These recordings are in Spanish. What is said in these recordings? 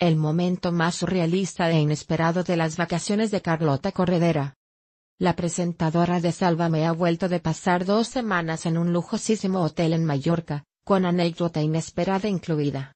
El momento más surrealista e inesperado de las vacaciones de Carlota Corredera. La presentadora de Sálvame ha vuelto de pasar dos semanas en un lujosísimo hotel en Mallorca, con anécdota inesperada incluida.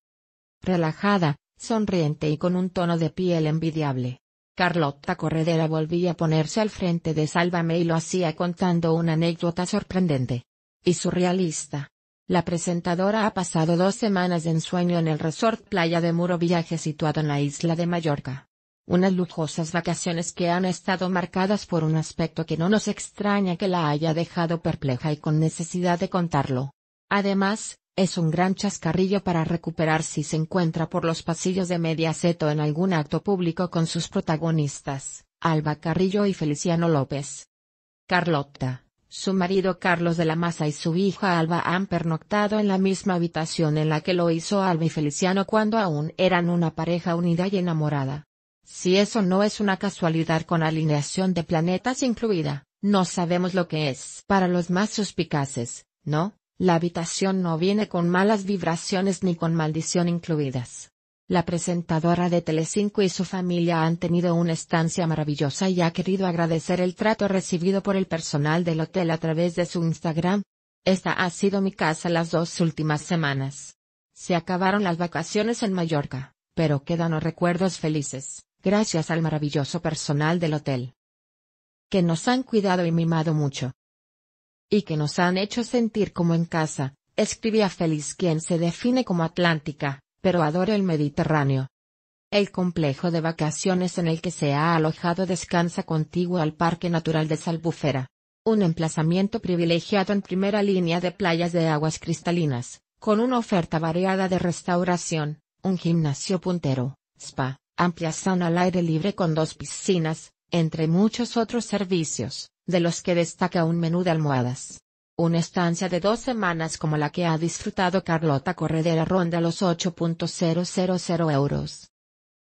Relajada, sonriente y con un tono de piel envidiable. Carlota Corredera volvía a ponerse al frente de Sálvame y lo hacía contando una anécdota sorprendente. Y surrealista. La presentadora ha pasado dos semanas de ensueño en el resort Playa de Muro Viaje situado en la isla de Mallorca. Unas lujosas vacaciones que han estado marcadas por un aspecto que no nos extraña que la haya dejado perpleja y con necesidad de contarlo. Además, es un gran chascarrillo para recuperar si se encuentra por los pasillos de Mediaset en algún acto público con sus protagonistas, Alba Carrillo y Feliciano López. Carlota, su marido Carlos de la Maza y su hija Alba han pernoctado en la misma habitación en la que lo hizo Alba y Feliciano cuando aún eran una pareja unida y enamorada. Si eso no es una casualidad con alineación de planetas incluida, no sabemos lo que es. Para los más suspicaces, ¿no? La habitación no viene con malas vibraciones ni con maldición incluidas. La presentadora de Telecinco y su familia han tenido una estancia maravillosa y ha querido agradecer el trato recibido por el personal del hotel a través de su Instagram. Esta ha sido mi casa las dos últimas semanas. Se acabaron las vacaciones en Mallorca, pero quedan los recuerdos felices, gracias al maravilloso personal del hotel. Que nos han cuidado y mimado mucho y que nos han hecho sentir como en casa, escribía Feliz quien se define como atlántica, pero adora el Mediterráneo. El complejo de vacaciones en el que se ha alojado descansa contiguo al Parque Natural de Salbufera. Un emplazamiento privilegiado en primera línea de playas de aguas cristalinas, con una oferta variada de restauración, un gimnasio puntero, spa, amplia zona al aire libre con dos piscinas, entre muchos otros servicios de los que destaca un menú de almohadas. Una estancia de dos semanas como la que ha disfrutado Carlota Corredera ronda los 8.000 euros.